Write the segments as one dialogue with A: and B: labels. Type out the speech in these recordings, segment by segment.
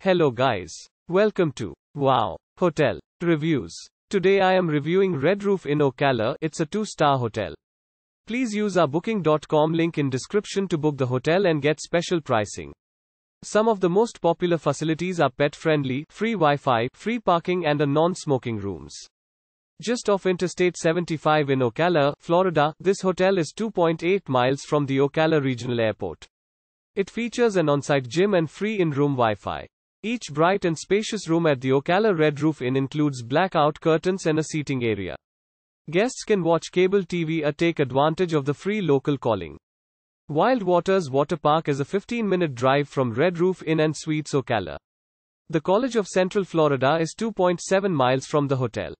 A: Hello guys. Welcome to Wow Hotel Reviews. Today I am reviewing Red Roof Inn Ocala. It's a 2-star hotel. Please use our booking.com link in description to book the hotel and get special pricing. Some of the most popular facilities are pet friendly, free Wi-Fi, free parking and a non-smoking rooms. Just off Interstate 75 in Ocala, Florida, this hotel is 2.8 miles from the Ocala Regional Airport. It features an on-site gym and free in-room Wi-Fi. Each bright and spacious room at the Ocala Red Roof Inn includes blackout curtains and a seating area. Guests can watch cable TV or take advantage of the free local calling. Wild Waters Water Park is a 15 minute drive from Red Roof Inn and Suites Ocala. The College of Central Florida is 2.7 miles from the hotel.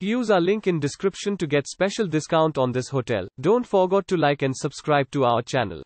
A: Use our link in description to get special discount on this hotel. Don't forget to like and subscribe to our channel.